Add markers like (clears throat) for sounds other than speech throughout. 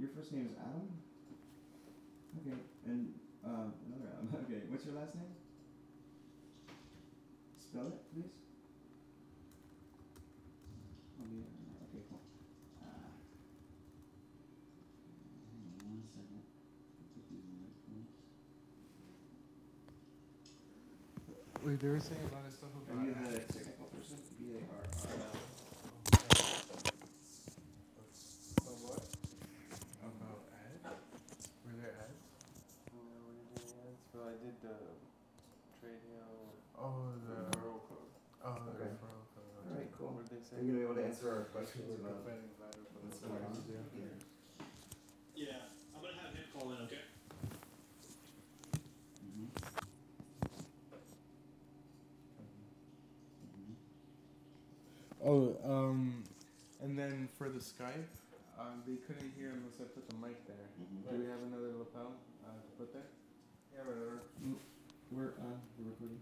your first name is Adam. Okay, and uh, another Adam. (laughs) Okay, what's your last name? Spell it, please. Oh, yeah, Okay, cool. Uh, hang on one second. Put these in the right place. Wait, they were saying a lot of stuff Are about you the technical person? B A R R. Oh, what? About ads? Were there ads? Well, I did the trade hill. Oh, the referral code. oh the Okay. referral code. All right, cool. What did they Are you gonna be able to answer our questions The about prophetic ladder for what's the going on Lord. here? Yeah, I'm gonna have him call in, okay? Mhm. Mhm. Oh, um, and then for the Skype, um, they couldn't hear unless I put the mic there. Mhm. Do we have another lapel uh, to put there? Yeah. We're uh, we're recording.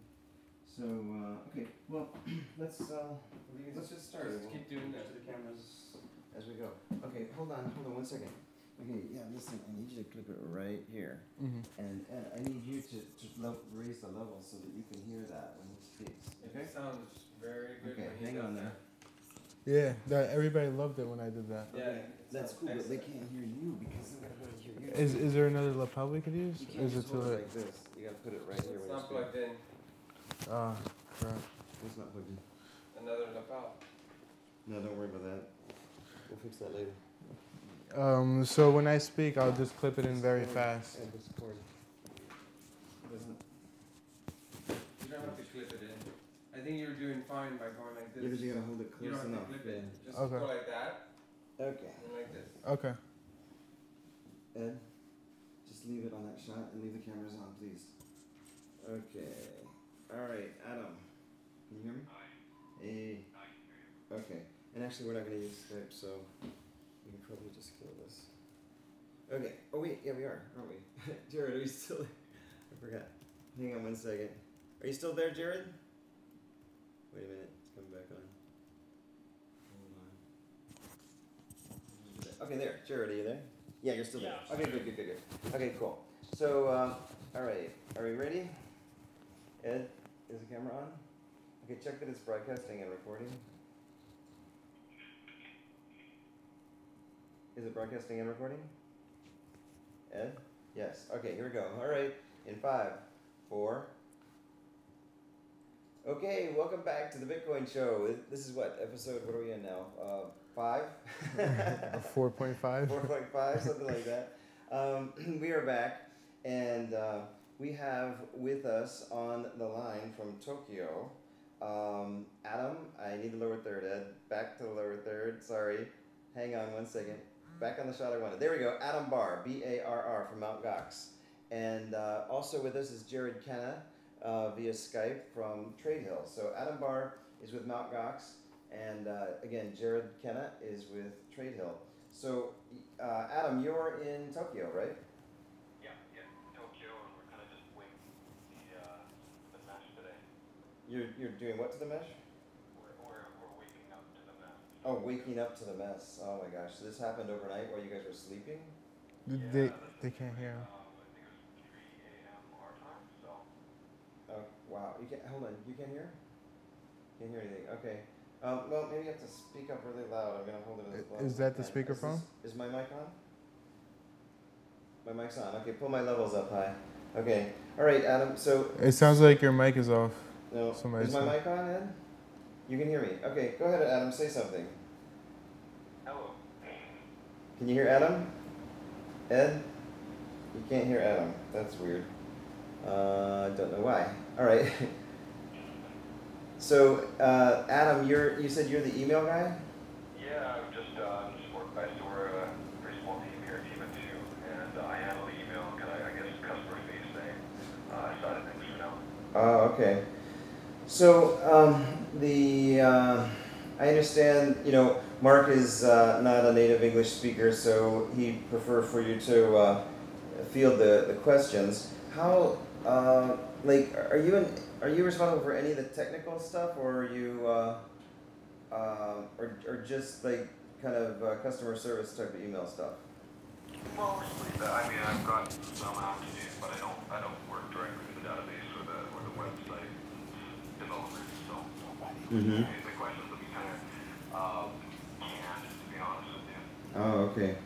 So uh, okay, well (clears throat) let's uh, let's just start. Just We'll keep doing that. to the cameras as we go. Okay, hold on, hold on one second. Okay, yeah, listen, I need you to clip it right here, Mm-hmm. and uh, I need you to to lev- raise the level so that you can hear that when he speaks. Okay. It sounds very good Okay, when he hang does on there. That. Yeah, that everybody loved it when I did that. Yeah, Okay, that's sounds cool, but they can't hear you because they're gonna be able to hear you. Is is there another lapel we could use? you can't Is it just too hold it late? like this. You gotta put it right here It's when you not speak. plugged in. Ah, crap. It's not plugged in. Another lapel. No, don't worry about that. We'll fix that later. Um, so when I speak, I'll just clip it in very fast. And this cord. Doesn't. You don't have to clip it in. I think you're doing fine by going like this. You're just gonna hold it close You close don't have enough. to clip it. Yeah. Just Okay. go like that Okay. and like this. Okay. Ed, just leave it on that shot and leave the cameras on, please. Okay. All right, Adam. Can you hear me? Hey. Okay. And actually, we're not gonna use Skype, so we can probably just kill this. Okay. Oh wait, yeah, we are, aren't we? (laughs) Jared, are you still? I forgot. Hang on one second. Are you still there, Jared? Wait a minute, it's coming back on. Hold on. Okay, there. Jared, are you there? Yeah, you're still there. Yeah. Okay, good, good, good, good. Okay, cool. So, uh, all right, are we ready? Ed, is the camera on? Okay, check that it's broadcasting and recording. Is it broadcasting and recording? Ed? Yes. Okay, here we go. All right, in five, four. Okay, welcome back to the Bitcoin Show. This is what episode? What are we in now? Uh, five. (laughs) Four point five. Four point five, something like that. Um, (clears throat) we are back, and uh, we have with us on the line from Tokyo, um, Adam. I need the lower third, Ed. Back to the lower third. Sorry. Hang on one second. Back on the shot I wanted. There we go. Adam Barr, B A R R from Mount Gox. And uh, also with us is Jared Kenna uh, via Skype from TradeHill. So Adam Barr is with Mount Gox, and uh, again, Jared Kenna is with TradeHill. So, uh, Adam, you're in Tokyo, right? Yeah, yeah, Tokyo, and we're kind of just waiting the uh, the mesh today. You're, you're doing what to the mesh? We're, we're, we're waking up to the mesh. Oh, waking up to the mess. Oh my gosh. So this happened overnight while you guys were sleeping? They they can't hear. him. Um, I think it was 3 a.m. our time, so Oh, wow. You can't, hold on. You can't hear? Can't hear anything. Okay. Um, well, maybe you have to speak up really loud. I'm going to hold it as I- loud is that the speakerphone? Is, is my mic on? My mic's on. Okay, pull my levels up high. Okay. All right, Adam. So, It sounds like your mic is off. no. Somebody is my said- mic on, Ed? You can hear me. Okay, go ahead, Adam. Say something. hello. Can you hear Adam? Ed? You can't hear Adam. That's weird. Uh, I don't know why. All right. so, uh, Adam, you're you said you're the email guy. Yeah, I'm just uh, just work. I still we're a pretty small team here, team of two, and uh, I handle the email kind of I guess customer facing uh, side of things for now. Oh, okay. So, um, the uh, I understand. You know, Mark is uh, not a native English speaker, so he prefer for you to uh, field the, the questions. How, uh, like, are you in, are you responsible for any of the technical stuff, or are you, uh, uh, or or just like kind of uh, customer service type of email stuff? Mostly. That, I mean, I've got some afternoon, but I don't. I don't work directly with the database or the or the website development. So Mm-hmm. the questions will be kind of um, canned, to be honest with you. Oh, okay.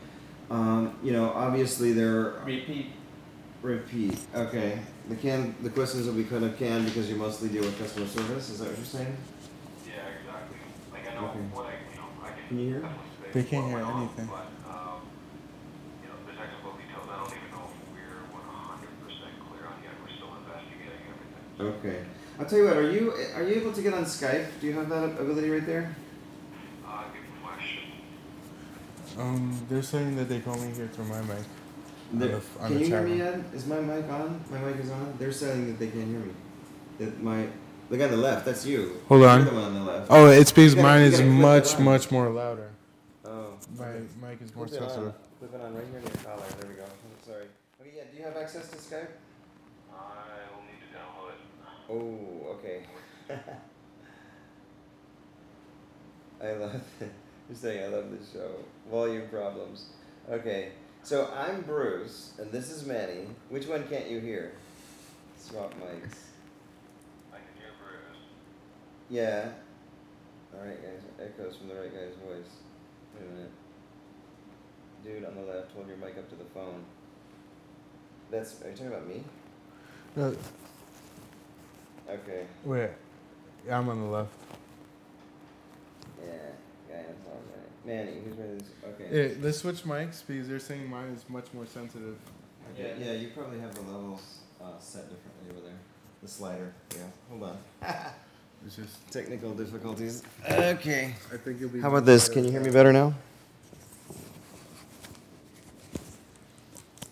Um, you know, obviously there are Repeat. Repeat. Okay. The can the questions will be kind of canned because you mostly deal with customer service. Is that what you're saying? Yeah, exactly. Like I know Okay. what I, you know, I can. Can you hear? definitely say They can't hear on, anything. But um, you know, the technical details, I don't even know if we're one hundred percent clear on yet. We're still investigating everything. Okay. I'll tell you what. Are you are you able to get on Skype? Do you have that ability right there? Uh, good question. Um, they're saying that they can only hear through my mic. On the on can the you hear chat me. Ed? Is my mic on? My mic is on. They're saying that they can't hear me. That my the guy on the left. That's you. Hold You're on. the one on the left. Oh, it's because You gotta- mine is gotta clip it much, much more louder. Oh. My okay. mic is more Clip it on. sensitive. Clip it on right here in your collar. There we go. Sorry. Okay. Yeah. Do you have access to Skype? I'll need to download it. Oh, okay. (laughs) I love (laughs) you're saying I love this show. Volume problems. Okay, so I'm Bruce and this is Manny. Which one can't you hear? Swap mics. I can hear Bruce. Yeah. Alright guys, echoes from the right guy's voice. Wait a minute. Dude on the left, hold your mic up to the phone. That's are you talking about me? No, Okay. wait. Yeah, I'm on the left. Yeah, guy on the phone, right. Manny, who's ready this okay. Yeah, let's switch mics because they're saying mine is much more sensitive. Okay, yeah, you probably have the levels uh, set differently over there. The slider, yeah. Hold on. (laughs) It's just. Technical difficulties. Okay. I think you'll be. How about this? Can you hear me better now?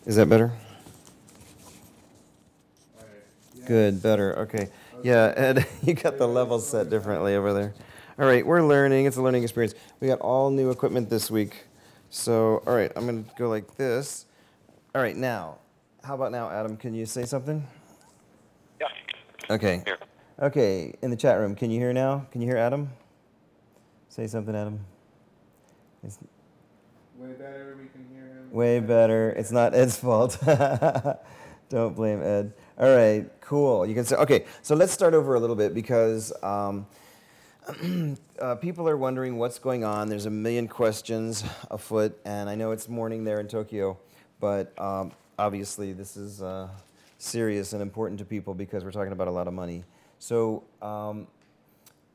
Is that better? Good, better. Okay. Yeah, Ed, (laughs) you got the levels set differently over there. All right, we're learning. It's a learning experience. We got all new equipment this week. So, all right, I'm going to go like this. All right, now, how about now, Adam? Can you say something? Yeah. Okay. Here. Okay, in the chat room, can you hear now? Can you hear Adam? Say something, Adam. It's Way better. We can hear him. way better. It's not Ed's fault. (laughs) Don't blame Ed. All right, cool. You can say, okay, so let's start over a little bit because um, (clears throat) uh, people are wondering what's going on. There's a million questions afoot, and I know it's morning there in Tokyo, but um, obviously this is uh, serious and important to people because we're talking about a lot of money. So, um,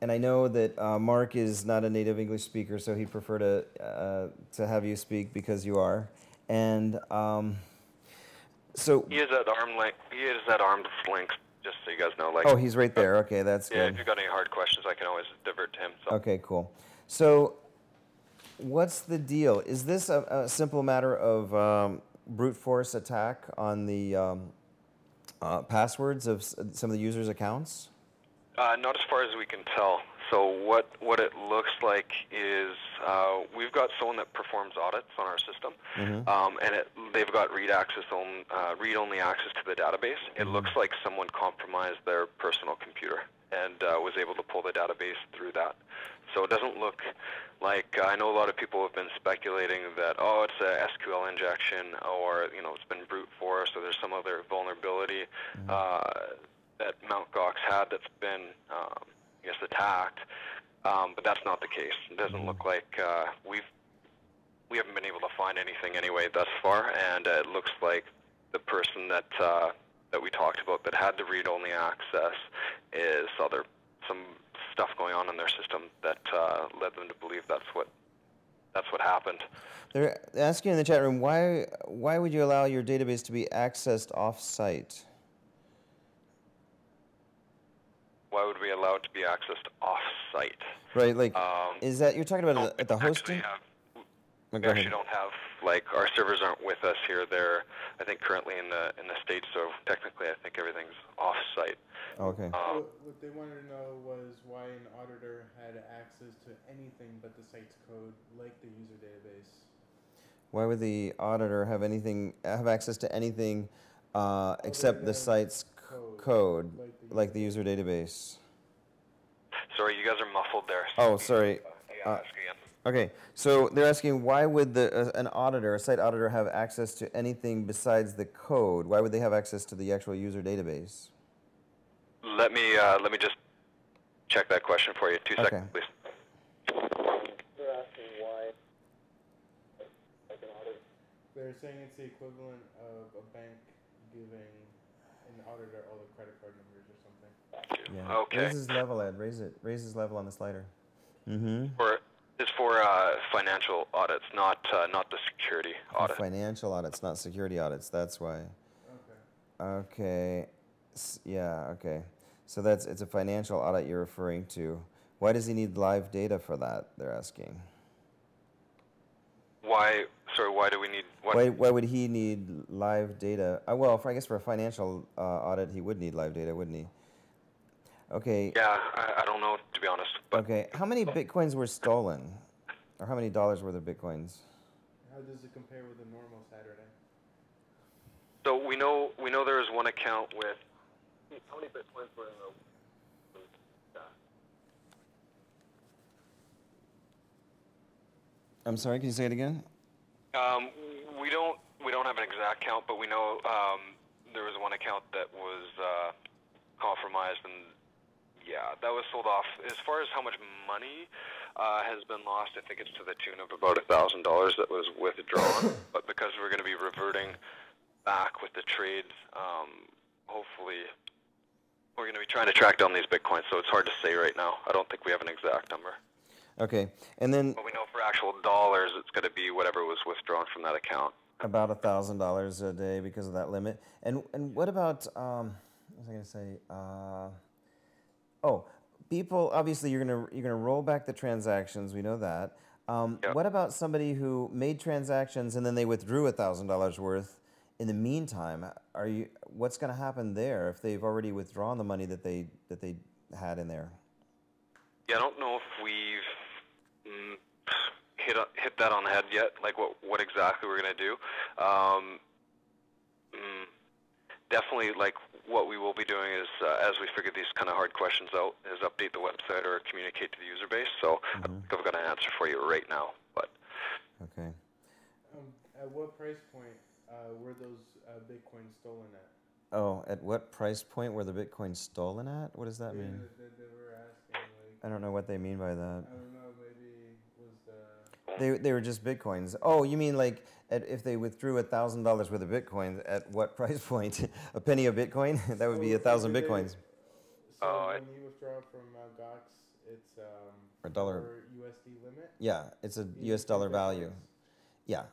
and I know that uh, Mark is not a native English speaker, so he'd prefer to uh, to have you speak because you are. And um, so, He is at arm length. He is at arm's length. Just so you guys know, like. oh, he's right there. Okay, that's good. yeah. good. If you've got any hard questions, I can always divert to him. So. Okay, cool. So, what's the deal? Is this a, a simple matter of um, brute force attack on the um, uh, passwords of some of the users' accounts? Uh, not as far as we can tell. So what what it looks like is uh, we've got someone that performs audits on our system, Mhm. um, and it, they've got read access on uh, read only access to the database. It looks like someone compromised their personal computer and uh, was able to pull the database through that. So it doesn't look like I know a lot of people have been speculating that oh it's a SQL injection or you know it's been brute force or there's some other vulnerability uh, that Mount Gox had that's been um, I guess attacked, um, but that's not the case. It doesn't look like uh, we've we haven't been able to find anything anyway thus far, and uh, it looks like the person that uh, that we talked about that had the read-only access is other some stuff going on in their system that uh, led them to believe that's what that's what happened. They're asking in the chat room why why would you allow your database to be accessed off-site? Why would we allow it to be accessed off-site? Right, like Um, is that you're talking about no, at the- at the we actually hosting? have- Oh, We actually ahead. don't have like our servers aren't with us here. They're I think currently in the in the states, so technically I think everything's off-site. Okay. Um, What, what they wanted to know was why an auditor had access to anything but the site's code, like the user database. Why would the auditor have anything have access to anything uh, except the site's c- code, code, like the like the user database? sorry, you guys are muffled there. Oh, sorry. Uh. Okay, so they're asking why would the uh, an auditor, a site auditor, have access to anything besides the code? Why would they have access to the actual user database? Let me uh, let me just check that question for you. Two Okay. seconds, please. They're asking why like an audit. They're saying it's the equivalent of a bank giving an auditor all the credit card numbers or something. Yeah. Okay. Raise his level, Ed. Raise it. Raise his level on the slider. Mm-hmm. For is for uh, financial audits, not uh, not the security audit. Financial audits, not security audits. That's why. Okay. Okay. S- yeah. Okay. So that's it's a financial audit you're referring to. Why does he need live data for that? They're asking. Why? Sorry. Why do we need? Why, why would he need live data? Uh, well, for, I guess for a financial uh, audit, he would need live data, wouldn't he? Okay. Yeah, I, I don't know to be honest. But Okay. How many bitcoins were stolen, or how many dollars worth of bitcoins? How does it compare with a normal Saturday? so we know we know there is one account with. How many bitcoins were in the? I'm sorry. Can you say it again? Um, we don't we don't have an exact count, but we know um, there was one account that was uh, compromised, and yeah, that was sold off. As far as how much money uh, has been lost, I think it's to the tune of about a thousand dollars that was withdrawn. (coughs) but because we're going to be reverting back with the trades, um, hopefully. We're going to be trying to track down these bitcoins, so it's hard to say right now. I don't think we have an exact number. Okay. And then But we know for actual dollars, it's going to be whatever was withdrawn from that account. about a thousand dollars a day because of that limit. And and what about um, what was I gonna say? Uh, oh, people. Obviously, you're gonna you're gonna roll back the transactions. We know that. Um, Yep. What about somebody who made transactions and then they withdrew a thousand dollars worth? In the meantime, are you? What's going to happen there if they've already withdrawn the money that they that they had in there? Yeah, I don't know if we've hit on- hit that on the head yet. Like what what exactly we're gonna do. Um, mm, definitely, like what we will be doing is uh, as we figure these kind of hard questions out, is update the website or communicate to the user base. So I don't think I've got an answer for you right now, but Okay. Um, at what price point uh, were those uh, bitcoins stolen at? Oh, at what price point were the bitcoins stolen at? What does that Yeah, mean? They, they were asking like I don't know what they mean by that. I don't know maybe was the They, they were just bitcoins. Oh, you mean like at, if they withdrew a thousand dollars worth of bitcoins at what (laughs) price point? a penny a bitcoin? (laughs) that would be a thousand did bitcoins. So Oh, I- when you withdraw from Mt. Gox, it's um A dollar. USD limit. Yeah, it's a U.S. dollar value. Yeah,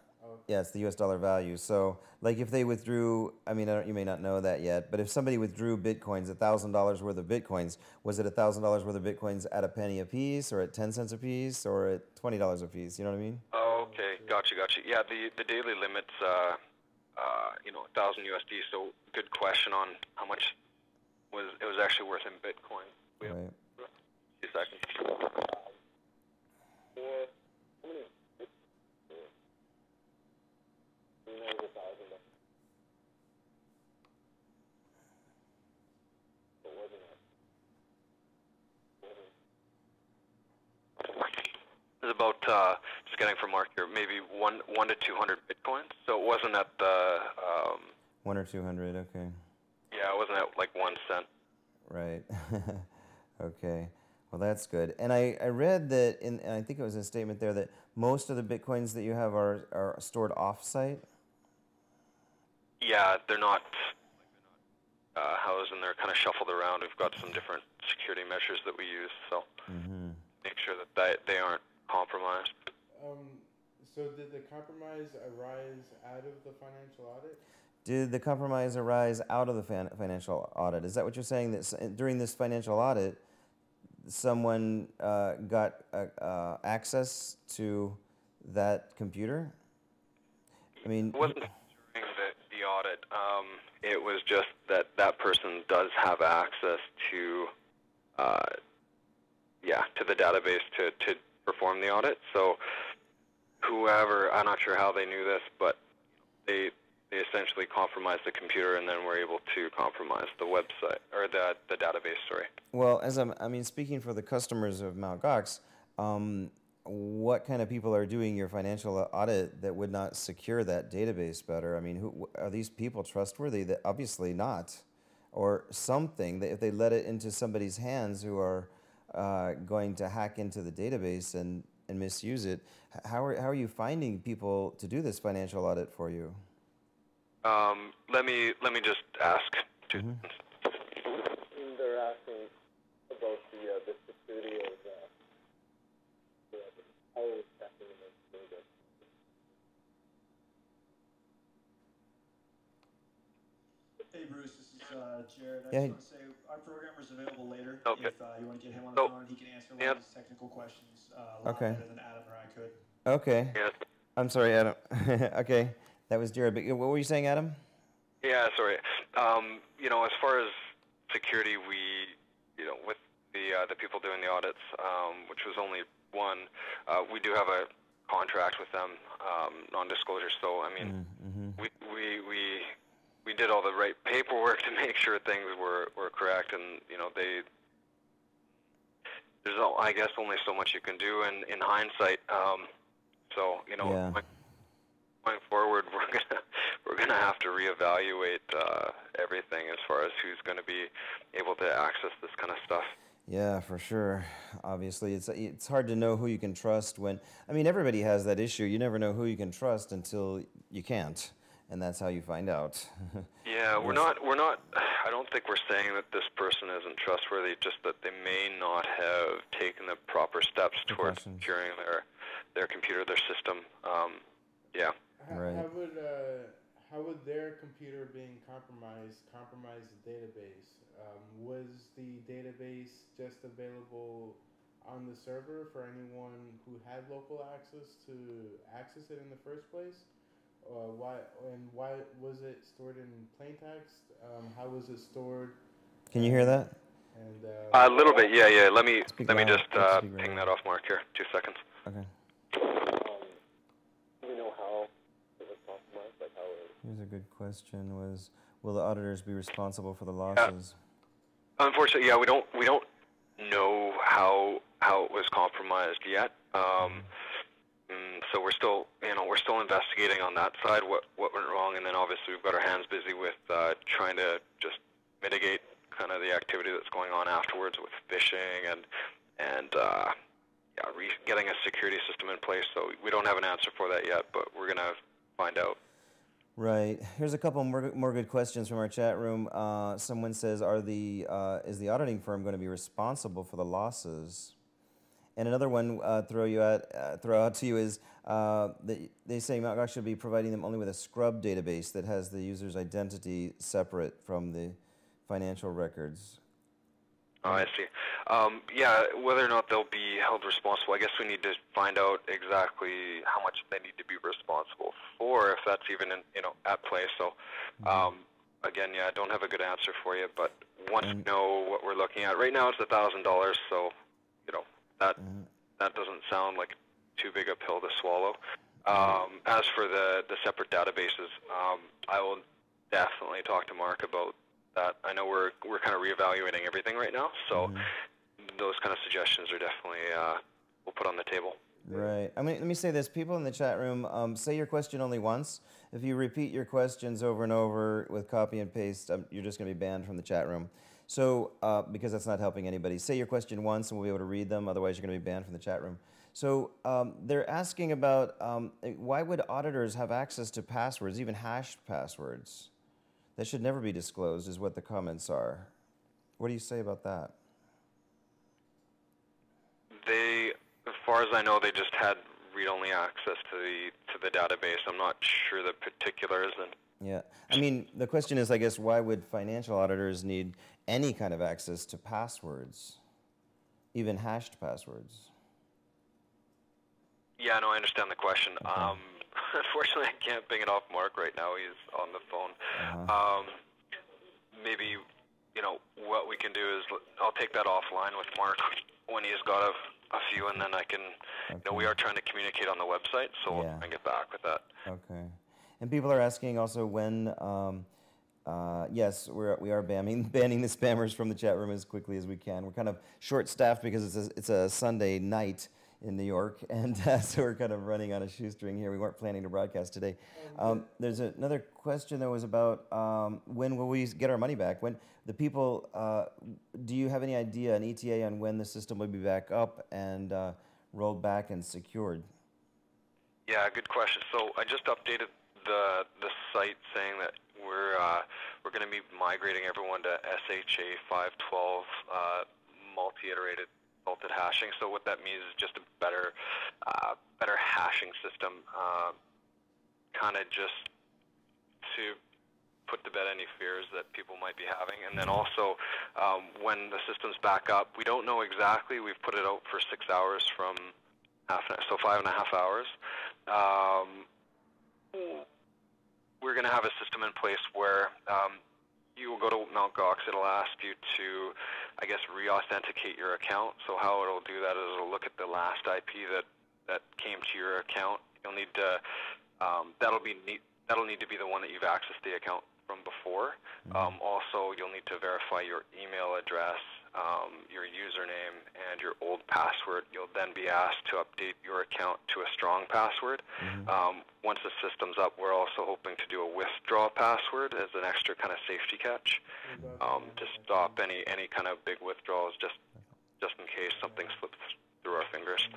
yeah, it's the U.S. dollar value. So, like, if they withdrew, I mean, I don't, you may not know that yet, but if somebody withdrew bitcoins, a thousand dollars worth of bitcoins, was it a thousand dollars worth of bitcoins at a penny a piece, or at ten cents a piece, or at twenty dollars a piece? You know what I mean? Oh, okay, gotcha, gotcha. Yeah, the the daily limits, uh, uh, you know, thousand USD. So good question on how much was it was actually worth in Bitcoin. We have Right. two seconds. It's about uh, just getting from Mark here, maybe one one to two hundred bitcoins. So it wasn't at the um, One or two hundred. Okay. yeah, it wasn't at like one cent. Right. (laughs) okay. Well, that's good. And I, I read that, in, and I think it was a statement there that most of the bitcoins that you have are, are stored off-site. Yeah, they're not uh, housed and they're kind of shuffled around. We've got some different security measures that we use, so Mm-hmm. make sure that they, they aren't compromised. Um, so did the compromise arise out of the financial audit? Did the compromise arise out of the fan- financial audit? Is that what you're saying? That s- during this financial audit, someone uh, got uh, uh, access to that computer? I mean, It wasn't the, the. Um, it was just that that person does have access to, uh, yeah, to the database to, to perform the audit. So whoever, I'm not sure how they knew this, but they they essentially compromised the computer and then were able to compromise the website or the the database. Sorry. Well, as I'm, I mean, speaking for the customers of Mt. Gox, um, what kind of people are doing your financial audit that would not secure that database better? I mean, who are these people trustworthy? That obviously not, or something that if they let it into somebody's hands who are uh, going to hack into the database and, and misuse it, how are how are you finding people to do this financial audit for you? Um, let me let me just ask. Two Mhm. seconds. They're asking about the, uh, the security of, uh, the, how it's testing and everything. Hey Bruce, this is uh, Jared. I Yeah, just want to say our programmer's available later. Okay. If uh, you want to get him on the So- phone, he can answer a lot Yep. of these technical questions uh, a lot Okay. better than Adam or I could. Okay, Yes. I'm sorry, Adam. (laughs) okay, that was Jared. But what were you saying, Adam? Yeah, sorry. Um, you know, as far as security, we, you know, with the uh, the people doing the audits, um, which was only one, uh, we do have a contract with them, um, non-disclosure. So I mean, Mm-hmm. we we we we did all the right paperwork to (laughs) make sure things were were correct, and you know they. There's, all, I guess, only so much you can do in in hindsight. Um, so you know, Yeah. going- going forward, (laughs) we're gonna we're gonna have to reevaluate uh, everything as far as who's going to be able to access this kind of stuff. Yeah, for sure. Obviously, it's it's hard to know who you can trust when. I mean, everybody has that issue. You never know who you can trust until you can't, and that's how you find out. (laughs) Yeah, we're not we're not. I don't think we're saying that this person isn't trustworthy. Just that they may not have taken the proper steps towards Precautions. securing their their computer, their system. Um, yeah. How, Right. how would uh, how would their computer being compromised compromise the database? Um, was the database just available on the server for anyone who had local access to access it in the first place? Uh, why and why was it stored in plain text? Um, how was it stored? can you hear that? And uh, A little bit. Yeah, yeah. Let me Speak let me just uh, ping loud. that off, Mark. Here, two seconds. Okay. Know how it was compromised, like how Here's a good question: Was will the auditors be responsible for the losses? Unfortunately, yeah, we don't we don't know how how it was compromised yet. Um, so we're still you know we're still investigating on that side what what went wrong, and then obviously we've got our hands busy with uh, trying to just mitigate kind of the activity that's going on afterwards with phishing and and uh, yeah, re- getting a security system in place. So we don't have an answer for that yet, but we're gonna find out. Right. Here's a couple more, more good questions from our chat room. Uh, someone says, "Are the uh, is the auditing firm going to be responsible for the losses?" And another one uh, throw you at uh, throw out to you is uh, they, they say Mt. Gox should be providing them only with a scrub database that has the user's identity separate from the financial records. Oh, I see. Um, yeah, whether or not they'll be held responsible, I guess we need to find out exactly how much they need to be responsible for, if that's even in, you know at play. So, um, again, yeah, I don't have a good answer for you, but once we And- know what we're looking at, right now it's a thousand dollars, so you know that Mhm. that doesn't sound like too big a pill to swallow. Um, as for the the separate databases, um, I will definitely talk to Mark about that. I know we're we're kind of reevaluating everything right now, so Mhm. those kind of suggestions are definitely uh, we'll put on the table. Right. I mean, let me say this: people in the chat room, um, say your question only once. If you repeat your questions over and over with copy and paste, um, you're just going to be banned from the chat room. So, uh, because that's not helping anybody, say your question once, and we'll be able to read them. Otherwise, you're going to be banned from the chat room. So, um, they're asking about um, why would auditors have access to passwords, even hashed passwords? That should never be disclosed, is what the comments are. What do you say about that? They, as far as I know, they just had read-only access to the to the database. I'm not sure the particulars, and Yeah. I mean, the question is, I guess, why would financial auditors need any kind of access to passwords, even hashed passwords? yeah, no, I understand the question. Um, (laughs) unfortunately, I can't ping it off Mark right now. He's on the phone. Uh-huh. Um, maybe, you know, what we can do is I'll take that offline with Mark when he's got a, a few, and then I can, you know, we are trying to communicate on the website, so we'll try and get back with that. Okay. And people are asking also when. Um, uh, yes, we're, we are banning, (laughs) banning the spammers from the chat room as quickly as we can. We're kind of short-staffed because it's a, it's a Sunday night in New York, (laughs) and uh, so we're kind of running on a shoestring here. We weren't planning to broadcast today. Um, there's another question that was about um, when will we get our money back? When the people, uh, do you have any idea, an ETA, on when the system will be back up and uh, rolled back and secured? Yeah, good question. So I just updated the the site saying that we're uh, we're going to be migrating everyone to SHA 512 uh, multi-iterated salted hashing. So what that means is just a better uh, better hashing system, uh, kind of just to put to bed any fears that people might be having. And then also, um, when the system's back up, we don't know exactly. We've put it out for six hours from half, an, hour. so five and a half hours. Um, we're going to have a system in place where um, you will go to Mt. Gox. It'll ask you to, I guess, re-authenticate your account. So how it'll do that is it'll look at the last IP that that came to your account. You'll need to um, that'll be need, that'll need to be the one that you've accessed the account from before. Um, also, you'll need to verify your email address, um, your username, and your old password. You'll then be asked to update your account to a strong password. Um, once the system's up, we're also hoping to do a withdraw password as an extra kind of safety catch um, to stop any any kind of big withdrawals, just just in case something slips through our fingers.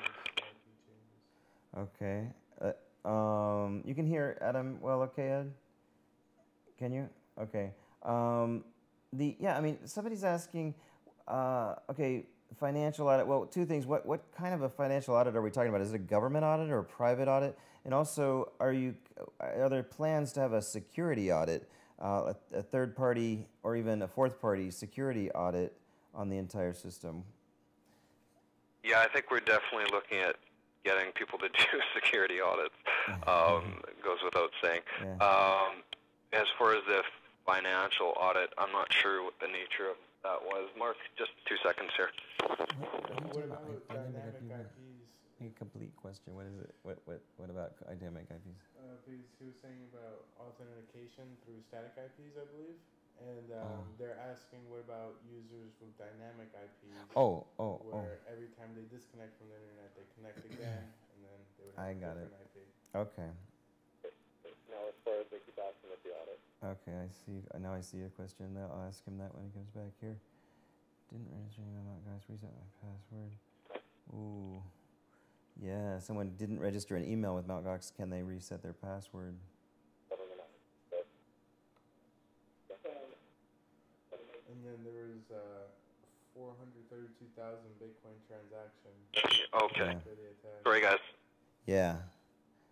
Okay. Uh, um, you can hear Adam well, okay, Ed? Can you? Okay. Um, the yeah, I mean, somebody's asking. Uh, okay, financial audit. Well, two things. What what kind of a financial audit are we talking about? Is it a government audit or a private audit? And also, are you are there plans to have a security audit, uh, a, a third party or even a fourth party security audit on the entire system? Yeah, I think we're definitely looking at getting people to (laughs) do security audits. Um, it (laughs) goes without saying. Yeah. Um, as far as the financial audit, I'm not sure what the nature of that was. Mark, just two seconds here. What about dynamic IPs? A complete question. What is it? What what what about dynamic IPs? Uh, because he was saying about authentication through static IPs, I believe, and um, Oh. they're asking what about users with dynamic IPs, Oh oh oh. where every time they disconnect from the internet, they connect (clears throat) again, and then they would have I a got it. IP. Okay Now, as far as they keep asking the audit, okay. I see. uh, Now I see a question. That I'll ask him that when he comes back here. Didn't register email, not guys. Reset my password. Ooh. Yeah, someone didn't register an email with Mt. Gox. Can they reset their password? And then there was uh, 432,000 Bitcoin transactions Okay. Yeah. for the attack. Sorry, guys. Yeah.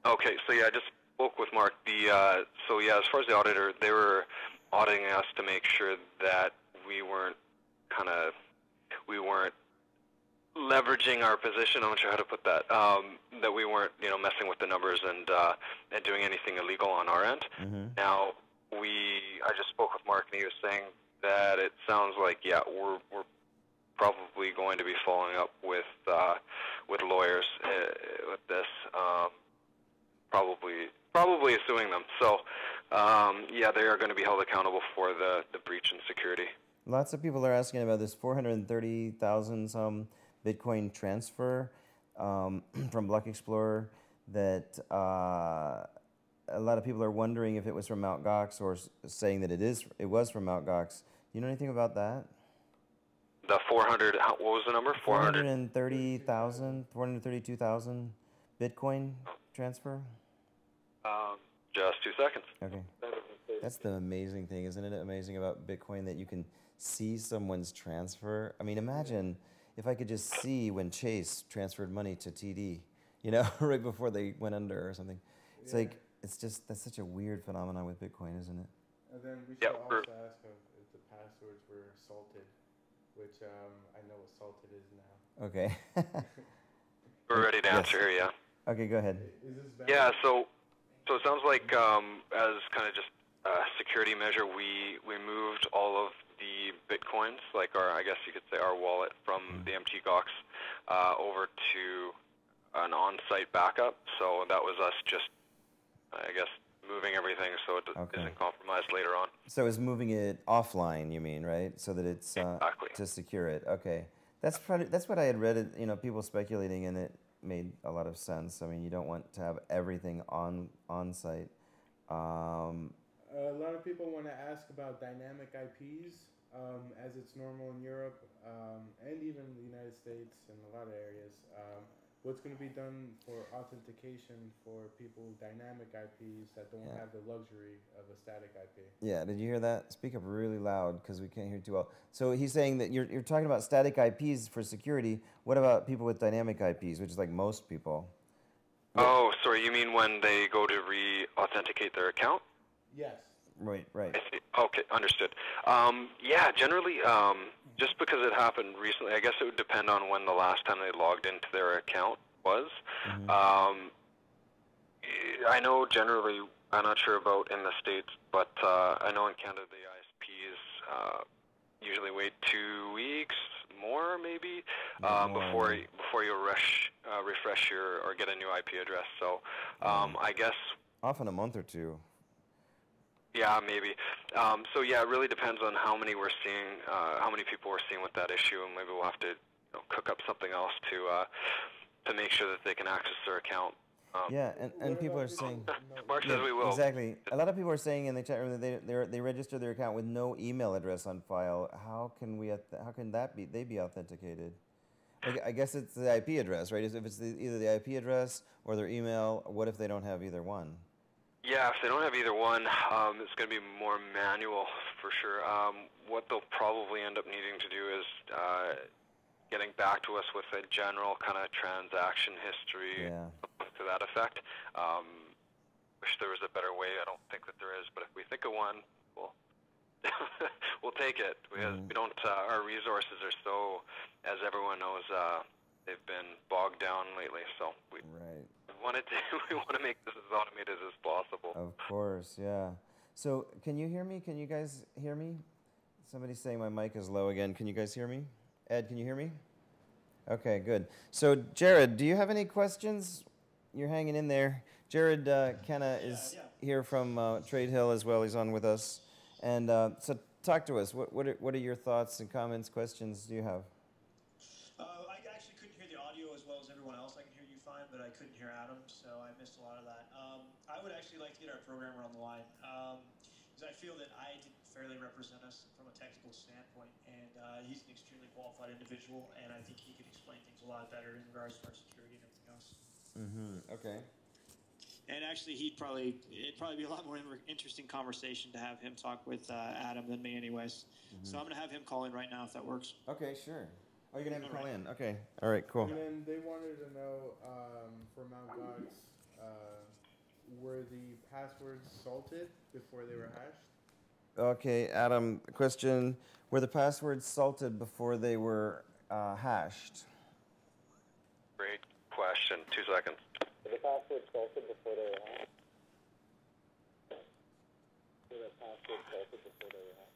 Okay, so yeah, just spoke with Mark. The uh, so yeah, as far as the auditor, they were auditing us to make sure that we weren't kind of we weren't leveraging our position. I'm not sure how to put that. Um, that we weren't you know messing with the numbers and uh, and doing anything illegal on our end. Mm-hmm. Now we I just spoke with Mark and he was saying that it sounds like yeah we're we're probably going to be following up with uh, with lawyers uh, with this. Um, probably probably suing them. So um, yeah, they are going to be held accountable for the the breach in security. Lots of people are asking about this 430,000 some Bitcoin transfer um, (clears throat) from Block Explorer. That uh, a lot of people are wondering if it was from Mt. Gox or saying that it is. It was from Mt. Gox. You know anything about that? The 400. What was the number? 400. 430,000, 432,000 Bitcoin transfer. Um, just two seconds. Okay. That's the amazing thing, isn't it? Amazing about Bitcoin that you can see someone's transfer. I mean, imagine if I could just see when Chase transferred money to TD, you know, (laughs) right before they went under or something. It's Yeah. like it's just that's such a weird phenomenon with Bitcoin, isn't it? And then we should Yeah, also ask if, if the passwords were salted, which um, I know what salted is now. Okay. (laughs) We're ready to Yes. answer here. Yeah. okay, go ahead. Is this bad? Yeah. So so it sounds like um, as kind of just a security measure, we we moved all of the bitcoins, like our I guess you could say our wallet, from the MT Gox uh, over to an on-site backup. So that was us just I guess moving everything so it Okay. not compromised later on. So it's moving it offline, you mean, right? So that it's uh, Exactly. to secure it. Okay, that's probably that's what I had read. It, you know, people speculating in it made a lot of sense. I mean, you don't want to have everything on on site. Um, A lot of people want to ask about dynamic IPs, um, as it's normal in Europe um, and even the United States and a lot of areas. What's going to be done for authentication for people with dynamic IPs that don't Yeah. have the luxury of a static IP? yeah, did you hear that? Speak up really loud because we can't hear too well. So he's saying that you're you're talking about static IPs for security. What about people with dynamic IPs, which is like most people? Oh, sorry. You mean when they go to re-authenticate their account? Yes. Right, right. Okay, understood. Um, yeah, generally, um, just because it happened recently, I guess it would depend on when the last time they logged into their account was. Mhm. Um, I know generally, I'm not sure about in the States, but uh, I know in Canada the ISPs uh, usually wait two weeks, more maybe, um, more, before you, before you rush, uh, refresh your or get a new IP address. So um, I guess Often a month or two. Yeah, maybe. Um, so yeah, it really depends on how many we're seeing, uh, how many people we're seeing with that issue, and maybe we'll have to you know, cook up something else to uh, to make sure that they can access their account. Um, Yeah, and, and people are saying. (laughs) Mark says Yeah, we will. Exactly. A lot of people are saying in the chat room that they they they register their account with no email address on file. How can we? How can that be? They be authenticated. Like, I guess it's the IP address, right? If it's the, either the IP address or their email. What if they don't have either one? Yeah, if they don't have either one, um, it's going to be more manual for sure. Um, what they'll probably end up needing to do is uh, getting back to us with a general kind of transaction history Yeah. to that effect. Um, wish there was a better way. I don't think that there is, but if we think of one, we'll (laughs) we'll take it. We, Mhm. we don't. Uh, our resources are so, as everyone knows, uh, they've been bogged down lately. So we Right. Wanted to (laughs) we want to make this as automated as possible. Of course. Yeah. So can you hear me? Can you guys hear me? Somebody's saying my mic is low again. Can you guys hear me? Ed, can you hear me? Okay, good. So Jared, do you have any questions? You're hanging in there. Jared uh, Kenna is yeah. here from uh, TradeHill as well. He's on with us. And uh, so talk to us. What, what, are, what are your thoughts and comments, questions do you have? Uh, I actually couldn't hear the audio as well as everyone else. I can hear you fine, but I couldn't hear Adam, so I missed a lot of that. Um, I would actually like to get our programmer on the line because I feel that I didn't fairly represent us from a technical standpoint, and uh, he's an extremely qualified individual, and I think he could explain things a lot better in regards to our security and everything else. Mm-hmm. Okay. And actually, he'd probably it'd probably be a lot more interesting conversation to have him talk with uh, Adam than me, anyways. So I'm gonna have him call in right now if that works. Okay, sure. Oh, you're going to have to call Alright. in. Okay. All right, cool. And then they wanted to know um, for Mount Gox, uh, were the passwords salted before they were hashed? Okay, Adam, question. Were the passwords salted before they were uh, hashed? Great question. Two seconds. Were the passwords salted before they were hashed? Were the passwords salted before they were hacked?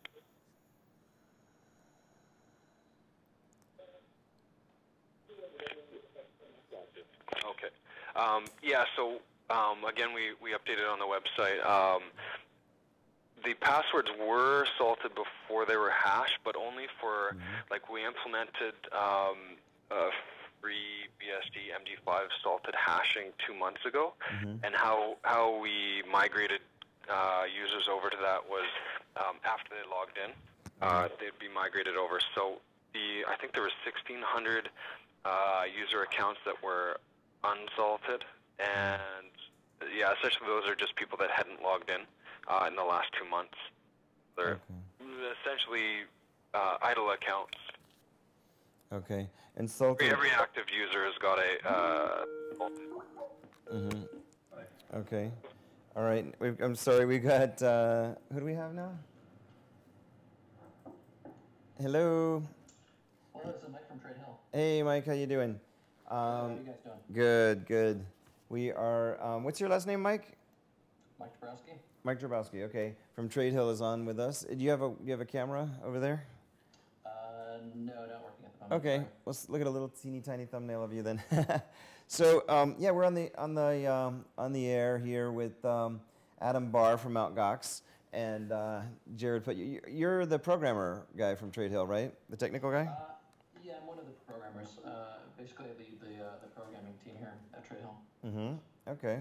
Okay. Um, yeah, so um, again, we, we updated on the website. Um, the passwords were salted before they were hashed, but only for, like, we implemented um, a free BSD MD5 salted hashing two months ago. Mhm. And how, how we migrated uh, users over to that was um, after they logged in, uh, they'd be migrated over. So the I think there were 1,600 uh, user accounts that were unsalted, and yeah, essentially those are just people that hadn't logged in uh, in the last two months. They're Okay. essentially uh, idle accounts. Okay. And salted. Every, every active user has got a. Uh, hmm Okay. All right. We've, I'm sorry. We got. Uh, who do we have now? Hello. Hello, this is Mike from TradeHill. Hey, Mike. How you doing? How are Um, you guys doing? good. Good. We are. Um, what's your last name, Mike? Mike Dabrowski? Mike Drabowski. Okay. From TradeHill is on with us. Do you have a Do you have a camera over there? Uh, no, not working at the moment. Okay, sorry. let's look at a little teeny tiny thumbnail of you then. (laughs) so um, yeah, we're on the on the um, on the air here with um, Adam Barr from Mount Gox and uh, Jared. Put you, you're the programmer guy from TradeHill, right? The technical guy. Uh, yeah, I'm one of the programmers. Uh, basically, lead the uh, the programming team here at TradeHill. Mm-hmm. Okay.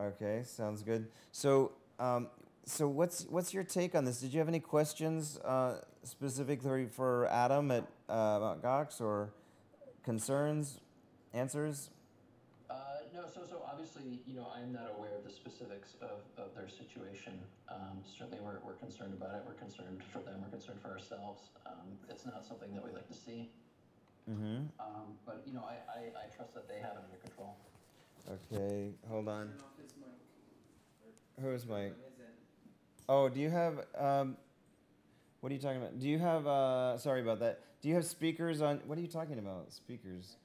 Okay, sounds good. So, um, so what's what's your take on this? Did you have any questions uh, specifically for Adam at uh, Mount Gox or concerns, answers? Uh, no, so so obviously, you know, I'm not aware of the specifics of, of their situation. Um, certainly, we're, we're concerned about it. We're concerned for them. We're concerned for ourselves. Um, it's not something that we like to see. Mm-hmm. Um, but you know, I, I, I trust that they have it under control. Okay, hold on. Turn off his mic. Who's Mike? On his end. Oh, do you have? Um, what are you talking about? Do you have? Uh, sorry about that. Do you have speakers on? What are you talking about? Speakers.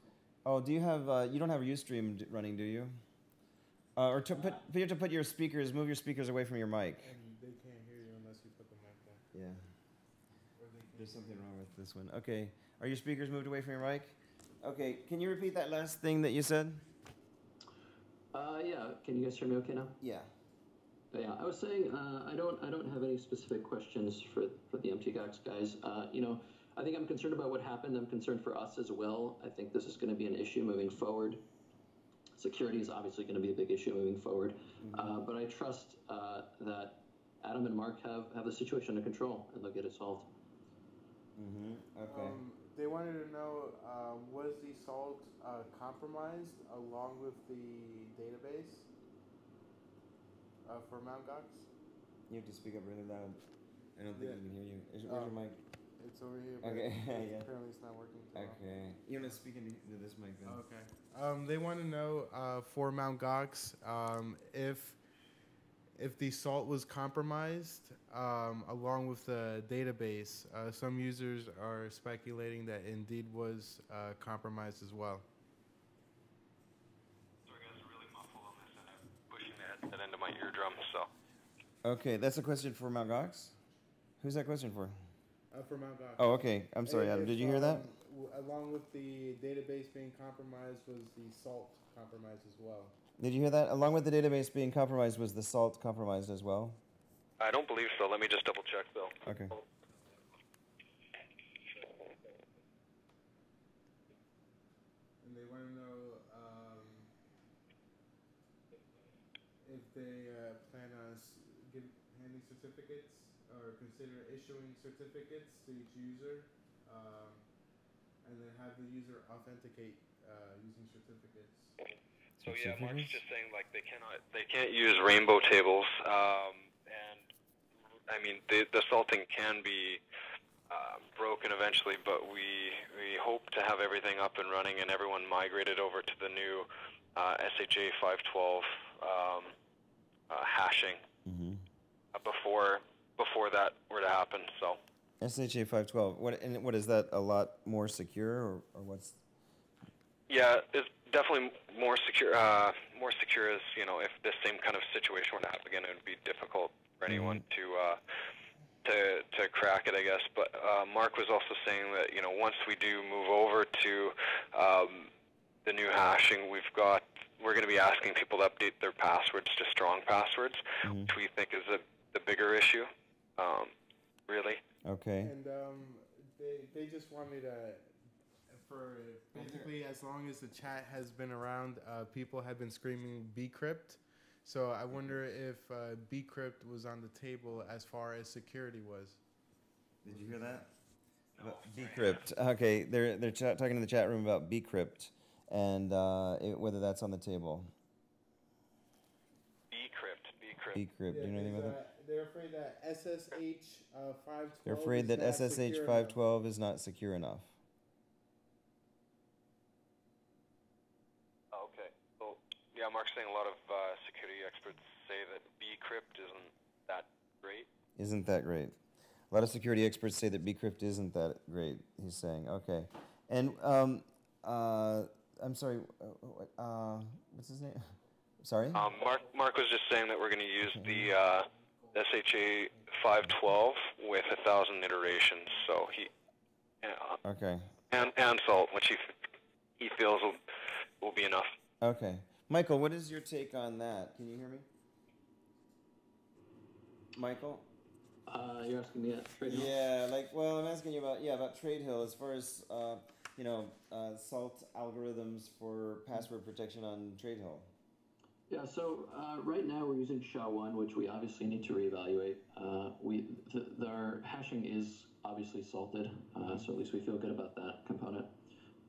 Oh, do you have? Uh, you don't have UStream d- running, do you? Uh, or to put, you have to put your speakers. Move your speakers away from your mic. And they can't hear you unless you put the mic there. Yeah. Or they can't There's something wrong with this one. Okay. Are your speakers moved away from your mic? Okay. Can you repeat that last thing that you said? Uh, yeah. Can you guys hear me okay now? Yeah. Yeah, I was saying uh, I don't I don't have any specific questions for for the MTGOX guys. Uh, you know, I think I'm concerned about what happened. I'm concerned for us as well. I think this is going to be an issue moving forward. Security is obviously going to be a big issue moving forward, uh, but I trust uh, that Adam and Mark have have the situation under control and they'll get it solved. Mm-hmm. Okay. Um, they wanted to know uh, was the salt uh, compromised along with the database uh, for Mount Gox? you have to speak up really loud. I don't think Yeah. we can hear you. Is, where's Oh. your mic? It's over here. But Okay, (laughs) it's- yeah. Apparently, it's not working. too well. Okay. You want to speak into into this mic then? Okay. Um, they want to know uh, for Mount Gox um, if if the salt was compromised um, along with the database. Uh, some users are speculating that indeed was uh, compromised as well. Sorry guys, really muffled on this and I'm pushing the headset into my eardrum, so. Okay, that's a question for Mount Gox. Who's that question for? Uh, for Mount Gox. Oh, okay. I'm sorry, Adam. Did you hear that? um, along with the database being compromised, was the salt compromised as well? Did you hear that? Along with the database being compromised, was the salt compromised as well? I don't believe so. Let me just double check though. Okay. And they want to know um, if they uh, plan on s- give, handing certificates or consider issuing certificates to each user, um, and then have the user authenticate uh, using certificates. So yeah, Mark's just saying like they cannot, they can't use rainbow tables, um, and I mean the the salting can be uh, broken eventually, but we we hope to have everything up and running and everyone migrated over to the new uh, SHA 512 um, uh, hashing Mm-hmm. uh, before before that were to happen. So SHA 512. What and what is that? A lot more secure, or, or what's? yeah, it's definitely more secure. Uh, more secure as you know, if this same kind of situation were to happen again, it would be difficult for anyone to uh, to to crack it, I guess. But uh, Mark was also saying that you know, once we do move over to um, the new hashing, we've got we're going to be asking people to update their passwords to strong passwords, Mhm. which we think is a, the bigger issue. Um, really. Okay. And um, they they just want me to, for basically as long as the chat has been around, uh, people have been screaming bcrypt. So I wonder if uh, bcrypt was on the table as far as security was. Did you hear that? About Bcrypt. Okay, they're they're ch- talking in the chat room about Bcrypt and uh, it, whether that's on the table. Bcrypt, Bcrypt. Bcrypt. Do you know anything about that? uh, they're afraid that SSH uh, 512. They're afraid is that not SSH secure enough. 512 is not secure enough. Oh, okay. Well, yeah, Mark's saying a lot of uh, security experts say that Bcrypt isn't that great. Isn't that great? A lot of security experts say that Bcrypt isn't that great. He's saying, okay, and um, uh, I'm sorry, uh, what, uh, what's his name? (laughs) Sorry. Um, Mark, Mark was just saying that we're going to use the uh, SHA 512 with a thousand iterations. So he uh, Okay. and and salt, which he he feels will will be enough. Okay. Michael, what is your take on that? Can you hear me? Michael? Uh, you're asking me at TradeHill? Yeah, like, well, I'm asking you about, yeah, about TradeHill as far as, uh, you know, uh, salt algorithms for password protection on TradeHill. Yeah, so uh, right now we're using SHA-1, which we obviously need to reevaluate. Uh, we our hashing is obviously salted, uh, so at least we feel good about that component.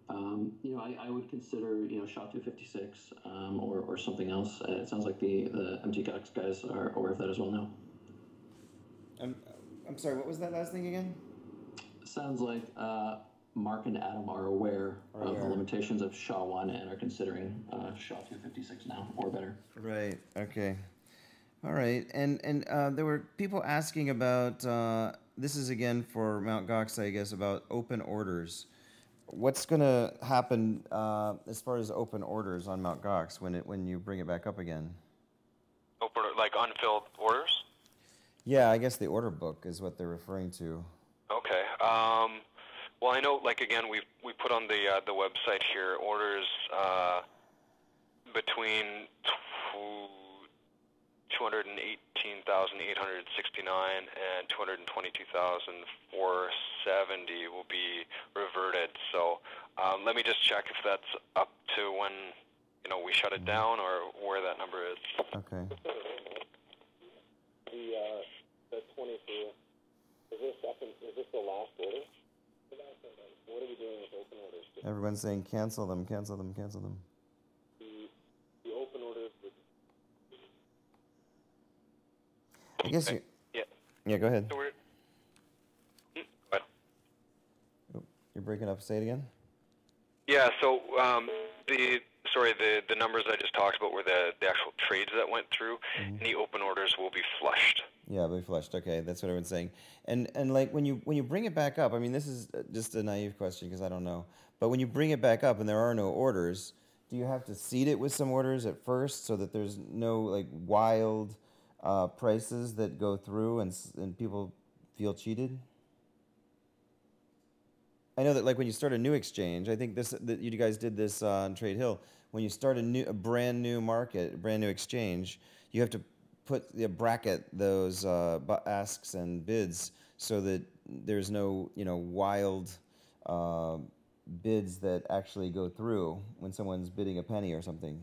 Um, you know, I, I would consider you know SHA-256 um, or, or something else. Uh, it sounds like the the MTGOX guys are aware of that as well now. I'm, I'm sorry, what was that last thing again? Sounds like uh, Mark and Adam are aware Are of the limitations of SHA-1 and are considering uh, SHA-256 now or better. Right. Okay. All right. And and uh, there were people asking about uh, this is again for Mount Gox, I guess, about open orders what's going to happen uh, as far as open orders on Mount Gox when it when you bring it back up again? Open like unfilled orders? Yeah, I guess the order book is what they're referring to. Okay. Um, well, I know. Like again, we we put on the uh, the website here orders uh, between. Tw- 218,869 and 222,470 will be reverted. So um, let me just check if that's up to when you know we shut it down or where that number is. Okay. The uh, the Is this up is this the last order? What are we doing with open orders? Everyone's saying cancel them, cancel them, cancel them. I guess you. Yeah. Yeah. Go ahead. So we're. Hmm, go ahead. You're breaking up. Say it again. Yeah, so um, the sorry, the the numbers I just talked about were the the actual trades that went through. and the open orders will be flushed. Yeah, be flushed. Okay, that's what everyone's saying. And and like when you when you bring it back up, I mean, this is uh, just a naive question because I don't know. But when you bring it back up and there are no orders, do you have to seed it with some orders at first so that there's no like wild uh, prices that go through and and people feel cheated? I know that like when you start a new exchange, I think this that you guys did this uh, on TradeHill. When you start a new, a brand new market, a brand new exchange, you have to put the bracket those uh, asks and bids so that there's no you know wild uh, bids that actually go through when someone's bidding a penny or something.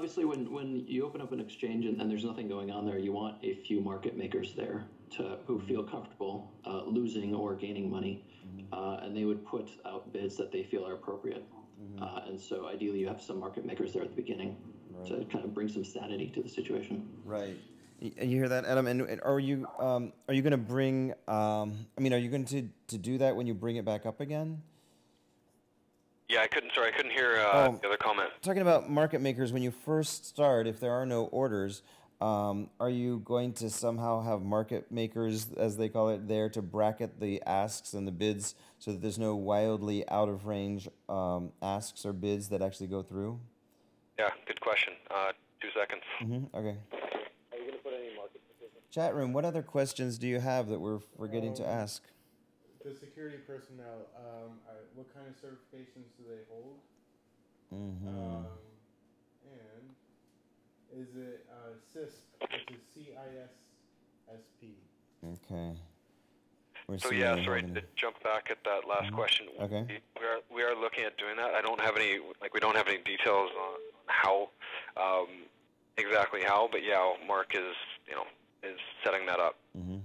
Yeah, well, ob- obviously, when, when you open up an exchange and, and there's nothing going on there, you want a few market makers there to who feel comfortable uh, losing or gaining money, uh, and they would put out bids that they feel are appropriate. Uh, and so, ideally, you have some market makers there at the beginning to kind of bring some sanity to the situation. Right. You hear that, Adam? And, and are you um, are you going to bring? Um, I mean, are you going to to do that when you bring it back up again? Yeah, I couldn't. Sorry, I couldn't hear uh, Oh. the other comment. Talking about market makers, when you first start, if there are no orders, um, are you going to somehow have market makers, as they call it, there to bracket the asks and the bids so that there's no wildly out of range um, asks or bids that actually go through? Yeah, good question. Uh, two seconds. hmm Okay. Are you gonna put any market? Chat room, what other questions do you have that we're forgetting to Um, ask? The security personnel, um, are, what kind of certifications do they hold? hmm Um, and is it uh, CISP, which is C-I-S-S-P? Okay. We're So yeah, sorry to jump back at that last question. Okay. We, we are we are looking at doing that. I don't have any like we don't have any details on how um, exactly how, but yeah, Mark is you know is setting that up. hmm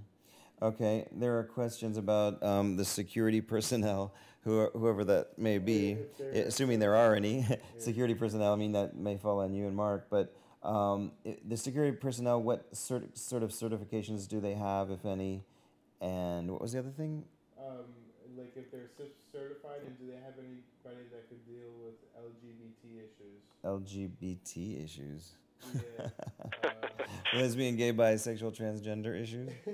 Okay, there are questions about um, the security personnel, who, whoever that may be, there- assuming there are any (laughs) security personnel. I mean, that may fall on you and Mark, but um, the security personnel, what cert- sort of certifications do they have, if any? And what was the other thing? Um, like if they're certified, and do they have anybody that could deal with LGBT issues? LGBT issues. Yeah. uh, Lesbian, gay, bisexual, transgender issues. we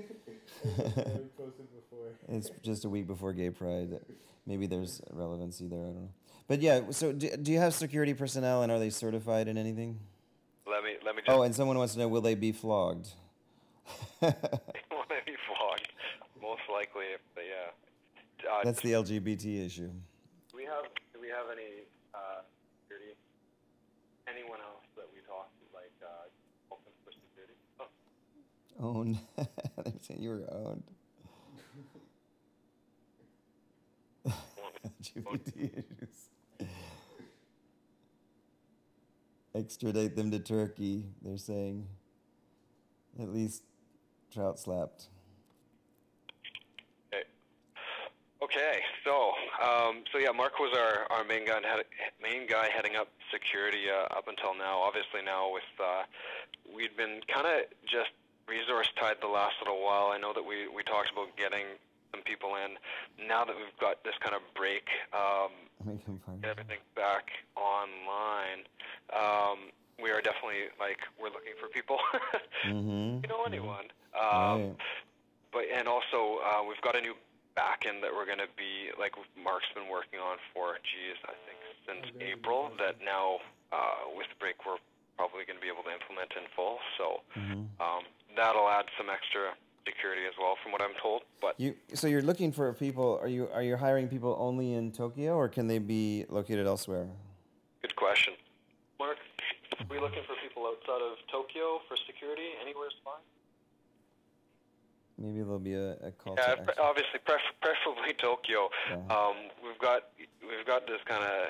posted before. It's just a week before Gay Pride. Maybe there's relevancy there. I don't know. But yeah, so do, do you have security personnel and are they certified in anything? Let me let me just Oh, and someone wants to know will they be flogged? (laughs) will they be flogged? Most likely, if they, yeah. Uh, That's the LGBT issue. Do we have do we have any uh, security? Anyone else that we talked to, like uh, open for security? Oh, Owned. (laughs) They're saying you were owned. GPT (laughs) issues. Extradite them to Turkey, they're saying. At least trout slapped. Okay, so um, so yeah, Mark was our, our main guy head, main guy heading up security uh, up until now. Obviously now with uh, we'd been kind of just resource tied the last little while. I know that we we talked about getting some people in. Now that we've got this kind of break, um, get everything back online. Um, we are definitely like we're looking for people. (laughs) mm-hmm. You know anyone? Um, Right. But and also uh, we've got a new back end that we're going to be like Mark's been working on for geez I think since Oh, there you April that now uh, with the break we're probably going to be able to implement in full. So Mhm. um, that'll add some extra security as well, from what I'm told. But You so you're looking for people? Are you are you hiring people only in Tokyo, or can they be located elsewhere? good question, Mark. Are we looking for people outside of Tokyo for security? Anywhere is fine. Maybe there'll be a, a call Yeah, to pre- obviously, pref- preferably Tokyo. Yeah. Um, we've got we've got this kind of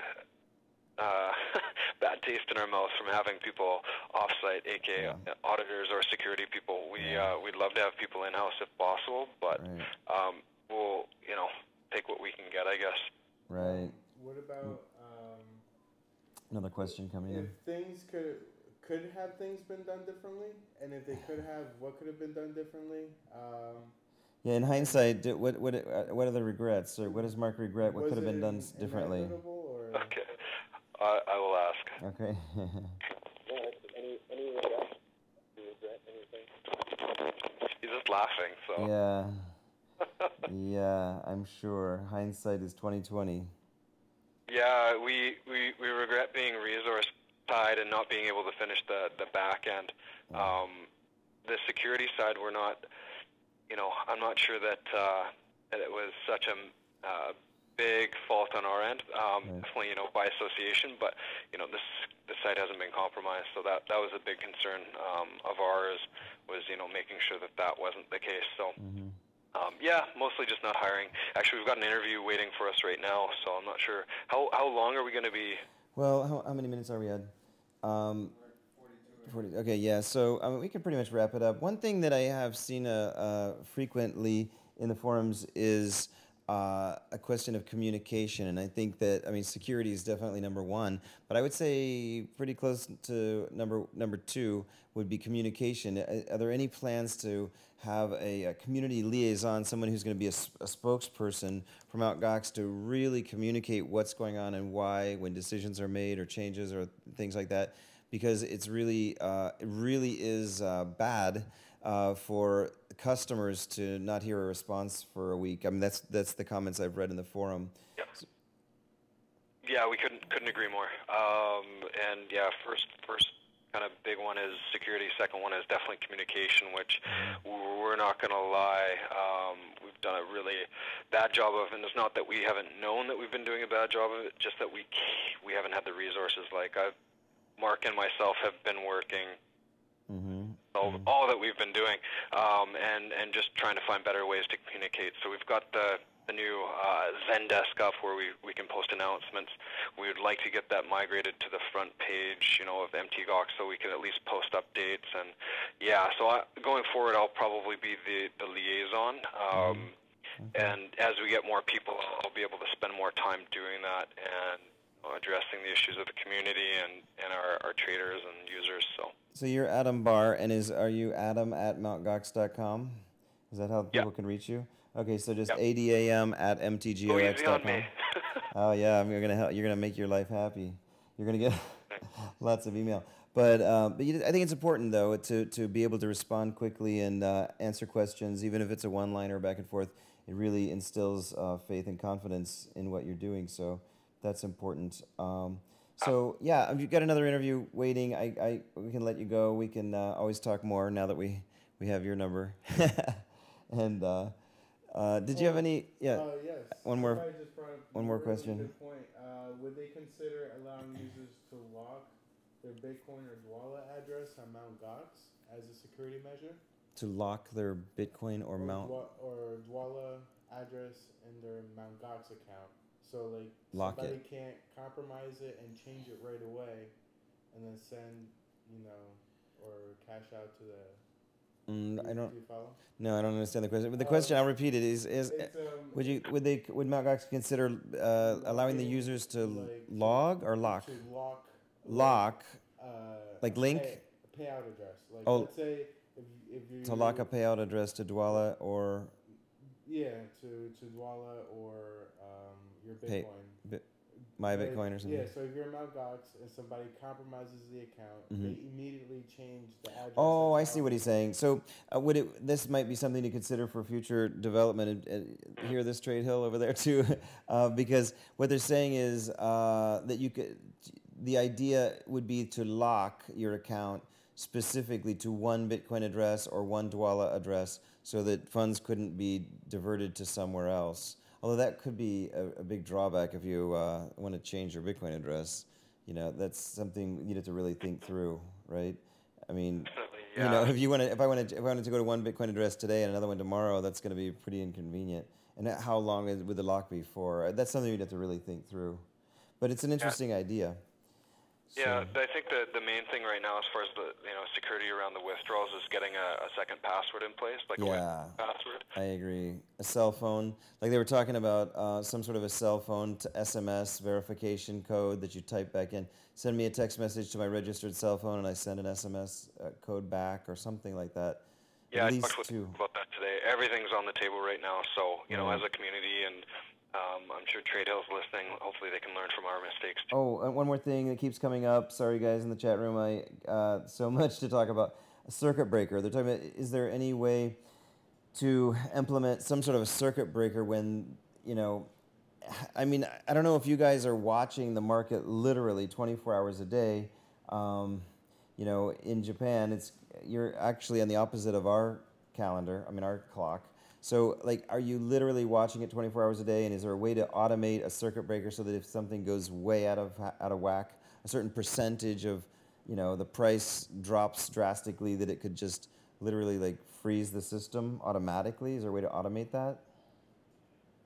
uh, (laughs) bad taste in our mouth from having people off-site, aka Yeah. auditors or security people. We Yeah. uh, we'd love to have people in-house if possible, but Right, um, we'll you know take what we can get, I guess. right. What about um, Another question coming if in. things could could have things been done differently, and if they could have, what could have been done differently? Um, Yeah, in hindsight, what what uh, what are the regrets, or what does Mark regret? What could have been done differently? Or Okay, I I will ask. Okay. (laughs) Any, any regret? Do you regret anything? He's just laughing, so. yeah, (laughs) yeah. I'm sure hindsight is twenty twenty. Yeah, we, we, we regret being resource tied and not being able to finish the, the back end. Um, the security side, we're not, you know, I'm not sure that, uh, that it was such a uh, big fault on our end. Um, Right. Definitely, you know, by association, but you know, this the site hasn't been compromised, so that that was a big concern um, of ours. Was you know making sure that that wasn't the case. So. hmm Um, yeah, mostly just not hiring. Actually, we've got an interview waiting for us right now, so I'm not sure how how long are we going to be. Well, how, how many minutes are we at? Um, 40, okay, yeah. So um, we can pretty much wrap it up. One thing that I have seen uh, uh, frequently in the forums is uh, a question of communication, and I think that I mean security is definitely number one, but I would say pretty close to number number two would be communication. Are, there any plans to have a, a community liaison, someone who's going to be a spokesperson from Mount Gox to really communicate what's going on and why when decisions are made or changes or things like that? Because it's really, uh, it really is uh, bad uh, for customers to not hear a response for a week. I mean, that's that's the comments I've read in the forum. Yeah, we couldn't couldn't agree more. Um, and yeah, first first kind of big one is security. Second one is definitely communication, which we're not going to lie. Um, we've done a really bad job of, and it's not that we haven't known that we've been doing a bad job of it, just that we we haven't had the resources. Like I've, Mark and myself have been working. All, all that we've been doing, um, and and just trying to find better ways to communicate. So we've got the the new uh, Zendesk up where we, we can post announcements. We would like to get that migrated to the front page, you know, of MTGOX so we can at least post updates. And yeah, so I, going forward, I'll probably be the the liaison. Um, And as we get more people, I'll be able to spend more time doing that and addressing the issues of the community and, and our, our traders and users. So. So you're Adam Barr, and is are you Adam at mountgox.com? Is that how people can reach you? Okay, so just Yep. ADAM at mtgox.com. (laughs) Oh yeah, I'm gonna help. You're gonna make your life happy. You're gonna get (laughs) lots of email. But uh, but you, I think it's important though to to be able to respond quickly and uh, answer questions, even if it's a one liner back and forth. It really instills uh, faith and confidence in what you're doing. So that's important. Um, so yeah, you've got another interview waiting. I, I we can let you go. We can uh, always talk more now that we we have your number. (laughs) and uh, uh, did you have any? Yeah. Uh, yes. One more- just brought up one more question. Good point. Uh, would they consider allowing users to lock their Bitcoin or Dwolla address on Mount Gox as a security measure? to lock their Bitcoin or mount Dwa- or Dwolla address in their Mt. Gox account. So like Lock somebody it. can't compromise it and change it right away, and then send you know or cash out to the. Mm, do I don't. Do you follow? No, I don't understand the question. But the Uh, question, I'll repeat it, is is um, would you would they would Mt. Gox consider uh, allowing the users to like, log or lock? Lock. Lock Uh, Like link? pay- payout address. Like Oh. let's say if if you to lock a payout address to Dwolla or Yeah, to to Dwolla or your Pay- Bitcoin. my Like, Bitcoin or something. Yeah, so if you're Mt. Gox and somebody compromises the account, Mhm. they immediately change the address. Oh, I see what he's saying. So, uh, would it? This might be something to consider for future development. And, uh, hear this TradeHill over there (laughs) too, uh, because what they're saying is uh, that you could. The idea would be to lock your account specifically to one Bitcoin address or one Dwolla address, so that funds couldn't be diverted to somewhere else. Although that could be a, a big drawback if you uh, want to change your Bitcoin address. You know, that's something you have to really think through, right? I mean, Definitely, you know, if you want to, if I wanted, to, if I wanted to go to one Bitcoin address today and another one tomorrow, that's going to be pretty inconvenient. And how long is, would the lock be for? That's something you'd have to really think through. But it's an interesting idea. Yeah, So- I think the the main thing right now, as far as the you know security around the withdrawals, is getting a, a second password in place, like a Yeah. password. I agree. A cell phone, like they were talking about, uh, some sort of a cell phone to SMS verification code that you type back in. Send me a text message to my registered cell phone, and I send an SMS uh, code back or something like that. Yeah, At I talked with two. about that today. Everything's on the table right now, so you know, as a community, and um, I'm sure TradeHill's listening. Hopefully, they can learn from our mistakes. Too. Oh, and one more thing that keeps coming up. Sorry, guys, in the chat room. I uh, so (laughs) much to talk about. A circuit breaker. They're talking about. Is there any way to implement some sort of a circuit breaker when you know? I mean, I don't know if you guys are watching the market literally 24 hours a day. Um, you know, in Japan, it's you're actually on the opposite of our calendar. I mean, our clock. So, like, are you literally watching it 24 hours a day? And is there a way to automate a circuit breaker so that if something goes way out of out of whack, a certain percentage of, you know, the price drops drastically, that it could just literally like freeze the system automatically? Is there a way to automate that?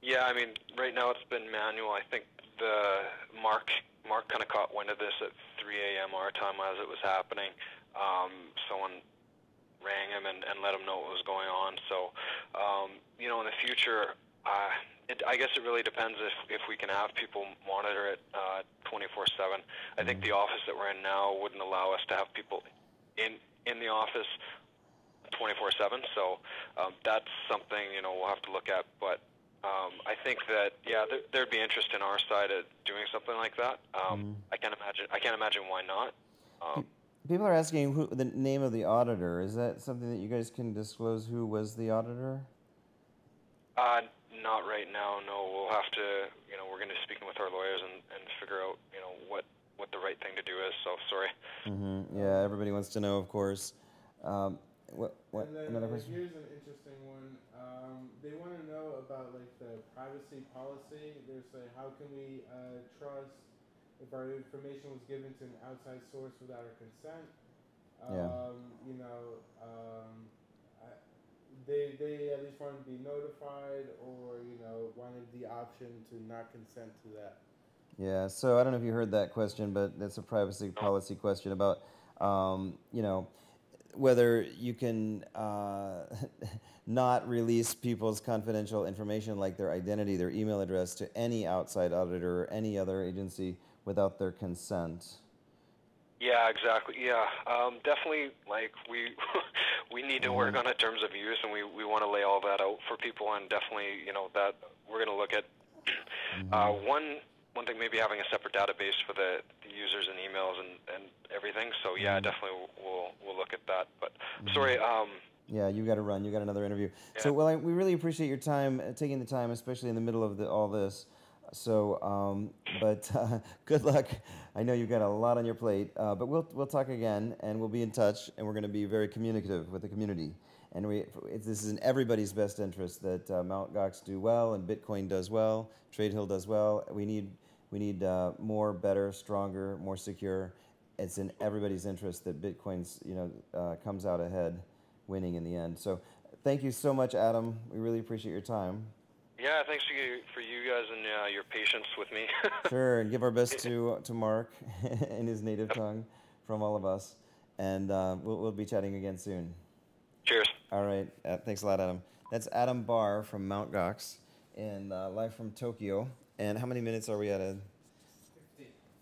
Yeah, I mean, right now it's been manual. I think the Mark Mark kind of caught wind of this at 3 a.m. our time as it was happening. Um, someone rang him and, and let him know what was going on. So, um, you know, in the future, uh, it, I guess it really depends if, if we can have people monitor it uh, 24/7. I think the office that we're in now wouldn't allow us to have people in in the office 24/7. So um, that's something you know we'll have to look at. But um, I think that yeah, there, there'd be interest in our side at doing something like that. Um, I can't imagine. I can't imagine why not. Um, People are asking who the name of the auditor. Is that something that you guys can disclose? Who was the auditor? uh, not right now. No, we'll have to. You know, we're going to be speaking with our lawyers and, and figure out you know what what the right thing to do is. So sorry. Mm-hmm. Yeah, everybody wants to know, of course. Um, what? What? and then Another uh, question? here's an interesting one. Um, they want to know about like the privacy policy. They're saying how can we uh, trust if our information was given to an outside source without our consent? Yeah. Um, you know, um, I, they they at least wanted to be notified, or you know, wanted the option to not consent to that. Yeah. So I don't know if you heard that question, but that's a privacy policy question about, um, you know, whether you can uh, (laughs) not release people's confidential information like their identity, their email address to any outside auditor or any other agency without their consent. Yeah, exactly. Yeah, um, definitely. Like we (laughs) we need to work on it in terms of use, and we we want to lay all that out for people, and definitely, you know, that we're going to look at (clears throat) uh, one one thing, maybe having a separate database for the, the users and emails and, and everything. So yeah, definitely we'll we'll look at that. But sorry, um, Yeah, you got to run. You got another interview. So, well, I, we really appreciate your time, uh, taking the time, especially in the middle of the, all this. So, um, but uh, (laughs) good luck. I know you've got a lot on your plate, uh, but we'll we'll talk again, and we'll be in touch, and we're going to be very communicative with the community. And we, this is in everybody's best interest that uh, Mount Gox do well, and Bitcoin does well, TradeHill does well. We need we need uh, more, better, stronger, more secure. It's in everybody's interest that Bitcoin's you know uh, comes out ahead winning in the end. So thank you so much, Adam. We really appreciate your time. Yeah, thanks to you, for you guys and uh, your patience with me. (laughs) Sure, and give our best to to Mark (laughs) in his native tongue from all of us, and uh, we'll, we'll be chatting again soon. Cheers. All right, uh, thanks a lot, Adam. That's Adam Barr from Mount Gox, and uh, live from Tokyo. And how many minutes are we at? Ed?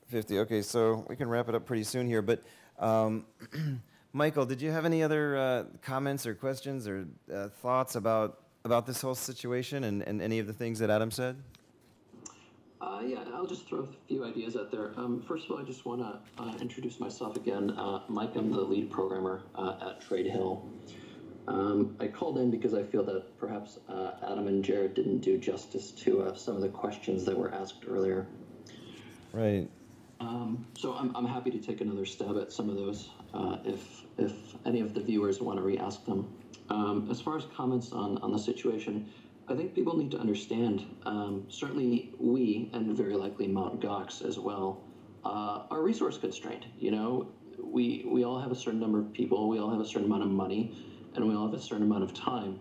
50. Okay, so we can wrap it up pretty soon here. But um, (clears throat) Michael, did you have any other uh, comments or questions or uh, thoughts about about this whole situation and, and any of the things that Adam said? Uh, yeah, I'll just throw a few ideas out there. Um, first of all, I just want to uh, introduce myself again. Uh, Mike, I'm the lead programmer uh, at TradeHill. Um, I called in because I feel that perhaps uh, Adam and Jared didn't do justice to uh, some of the questions that were asked earlier. Right. Um, so I'm, I'm happy to take another stab at some of those uh, if if any of the viewers want to re-ask them. Um, as far as comments on, on the situation, I think people need to understand. Um, certainly, we and very likely Mount Gox as well uh, are resource constrained. You know, we we all have a certain number of people, we all have a certain amount of money, and we all have a certain amount of time.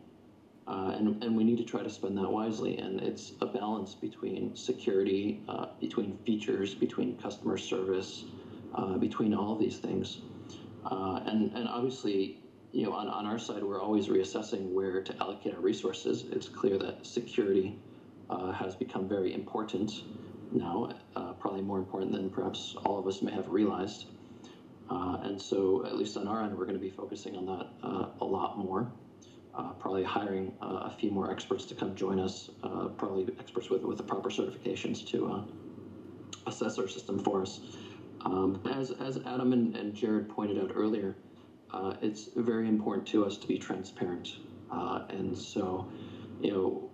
Uh, and, and we need to try to spend that wisely. And it's a balance between security, uh, between features, between customer service, uh, between all these things. Uh, and, and obviously, you know, on, on our side, we're always reassessing where to allocate our resources. It's clear that security uh, has become very important now, uh, probably more important than perhaps all of us may have realized. and so, at least on our end, we're going to be focusing on that a lot more uh, probably hiring uh, a few more experts to come join us, uh, probably experts with, with the proper certifications to uh, assess our system for us. Um, as, as Adam and, and Jared pointed out earlier, uh, it's very important to us to be transparent. Uh, and so, you know,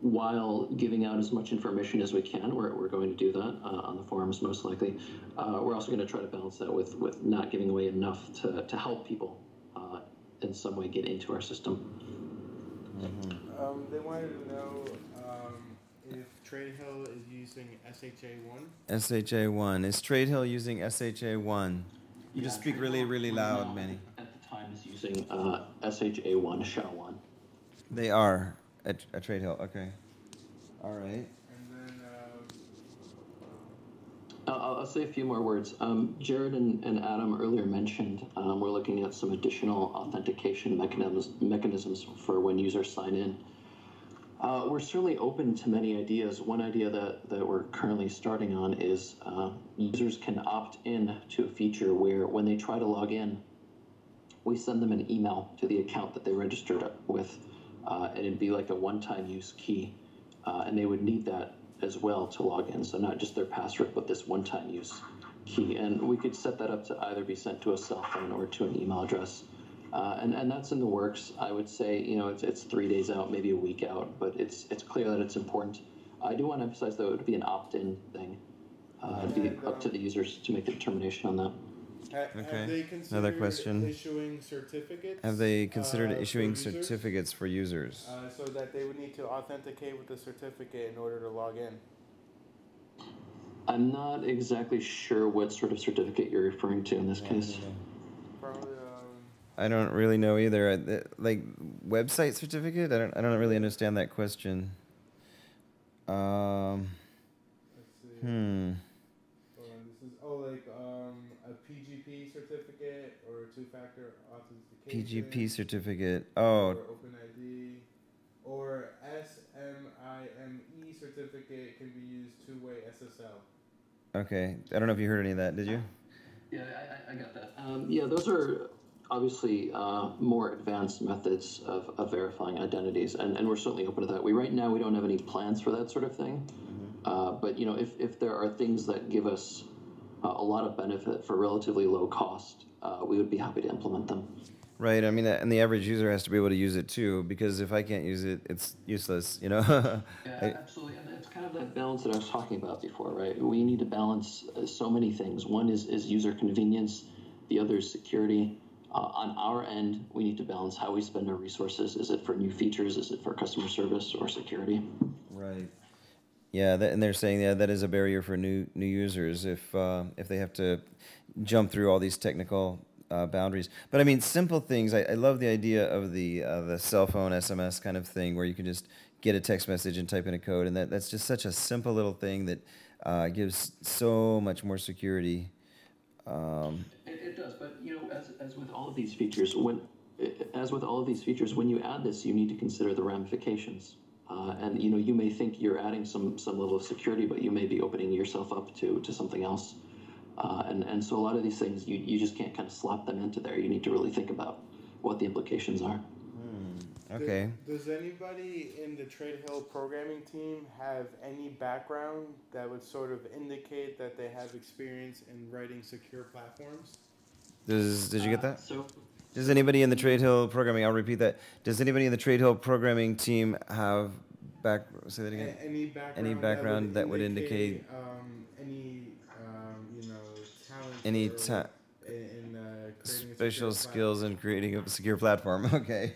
while giving out as much information as we can, we're, we're going to do that on the forums most likely. we're also going to try to balance that with, with not giving away enough to, to help people in some way get into our system. Mm-hmm. Um, they wanted to know um, if TradeHill is using SHA1. SHA1. Is TradeHill using SHA1? You yeah, just speak Trade really, really loud, Manny. At the time, is using uh, SHA1, SHA1. They are at, at TradeHill. Okay. All right. I'll, I'll, say a few more words. Um, Jared and, and, Adam earlier mentioned um, we're looking at some additional authentication mechanisms, mechanisms for when users sign in. Uh, we're certainly open to many ideas. One idea that, that we're currently starting on is uh, users can opt in to a feature where when they try to log in, we send them an email to the account that they registered with, uh, and it'd be like a one-time use key, uh, and they would need that as well to log in. So not just their password, but this one-time use key. And we could set that up to either be sent to a cell phone or to an email address. Uh, and, and that's in the works. I would say, you know, it's, it's three days out, maybe a week out, but it's, it's clear that it's important. I do want to emphasize, though, it would be an opt-in thing. Uh, it'd be up to the users to make the determination on that. Okay. Another question. Issuing certificates. Have they considered uh, issuing certificates for users? Uh, so that they would need to authenticate with the certificate in order to log in. I'm not exactly sure what sort of certificate you're referring to in this case. Probably, um, I don't really know either. Like website certificate? I don't. I don't really understand that question. Um. Hmm. This is oh like um a PGP certificate or two-factor authentication. PGP certificate. Oh. Or OpenID or SMIME certificate can be used two-way SSL. Okay, I don't know if you heard any of that. Did you? Yeah, I, I got that. Um, yeah, those are obviously uh, more advanced methods of, of, verifying identities, and, and we're certainly open to that. We right now we don't have any plans for that sort of thing, mm-hmm. uh, but you know if, if there are things that give us uh, a lot of benefit for relatively low cost, uh, we would be happy to implement them. Right. I mean, and the average user has to be able to use it too, because if I can't use it, it's useless. You know. (laughs) yeah, absolutely, and it's kind of that balance that I was talking about before, right? We need to balance uh, so many things. One is is user convenience, the other is security. Uh, on our end, we need to balance how we spend our resources. Is it for new features? Is it for customer service or security? Right. Yeah, that, and they're saying yeah that is a barrier for new new users if uh, if they have to jump through all these technical uh, boundaries. But I mean, simple things. I, I love the idea of the uh, the cell phone SMS kind of thing, where you can just get a text message and type in a code, and that, that's just such a simple little thing that uh, gives so much more security. Um, It, it does, but you know, as, as with all of these features, when as with all of these features, when you add this, you need to consider the ramifications. Uh, and you know, you may think you're adding some some level of security, but you may be opening yourself up to to something else. Uh, and and so a lot of these things, you you just can't kind of slap them into there. You need to really think about what the implications are. okay. Does, does anybody in the TradeHill programming team have any background that would sort of indicate that they have experience in writing secure platforms? Does did you get that? So Does anybody in the TradeHill programming? I'll repeat that. Does anybody in the TradeHill programming team have back? Say that again. A- Any background, background that would indicate- um, any um, you know talent Any or ta- in, in uh, Special secure skills in creating a secure platform. (laughs) Okay.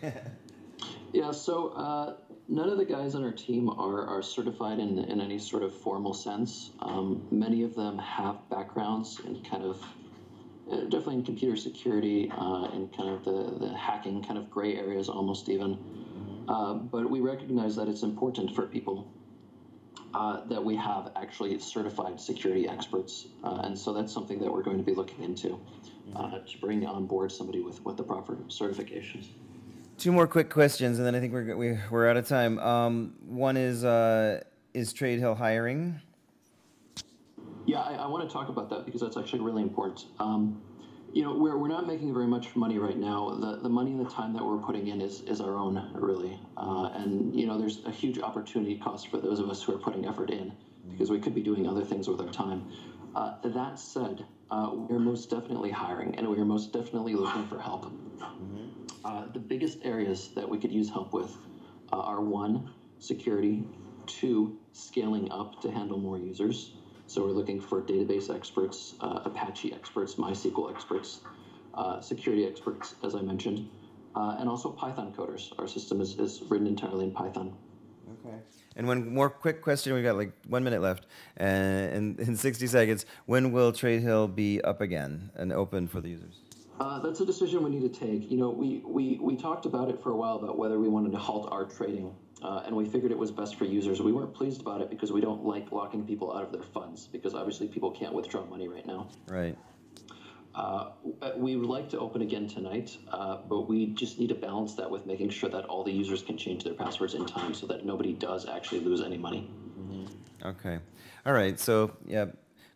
Yeah, so uh, none of the guys on our team are, are certified in, in any sort of formal sense. Um, many of them have backgrounds in kind of, definitely in computer security, uh, in kind of the, the hacking kind of gray areas almost even. Uh, but we recognize that it's important for people uh, that we have actually certified security experts. Uh, and so that's something that we're going to be looking into uh, to bring on board somebody with, with the proper certifications. Two more quick questions, and then I think we're go- we, we're out of time. Um, one is uh, is TradeHill hiring? Yeah, I, I want to talk about that because that's actually really important. Um, you know, we're, we're not making very much money right now. The, the money and the time that we're putting in is, is our own, really. Uh, and, you know, there's a huge opportunity cost for those of us who are putting effort in because we could be doing other things with our time. Uh, that said, uh, we're most definitely hiring and we're most definitely looking for help. Uh, the biggest areas that we could use help with uh, are one, security, two, scaling up to handle more users. So we're looking for database experts, uh, Apache experts, MySQL experts, uh, security experts, as I mentioned, uh, and also Python coders. Our system is, is written entirely in Python. Okay. And one more quick question. We've got like one minute left, and in, in 60 seconds, when will TradeHill be up again and open for the users? Uh, that's a decision we need to take. You know, we, we, we talked about it for a while about whether we wanted to halt our trading, uh, and we figured it was best for users. We weren't pleased about it because we don't like locking people out of their funds because obviously people can't withdraw money right now. Right. Uh, we would like to open again tonight, uh, but we just need to balance that with making sure that all the users can change their passwords in time so that nobody does actually lose any money. Okay. All right. So yeah,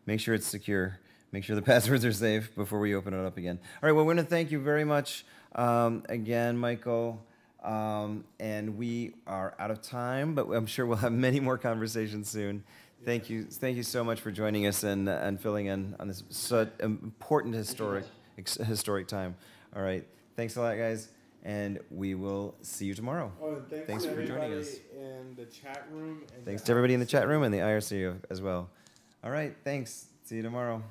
make sure it's secure. Make sure the (laughs) passwords are safe before we open it up again. All right. Well, we're going to thank you very much um, again, Michael. Um, and we are out of time, but I'm sure we'll have (laughs) many more conversations soon. Thank you. Thank you so much for joining us and, and filling in on this such important historic ex- historic time. All right. Thanks a lot, guys. And we will see you tomorrow. Oh, thanks, Thanks to for joining us. in the chat room. And Thanks to everybody in the chat room and the IRC as well. All right. Thanks. See you tomorrow.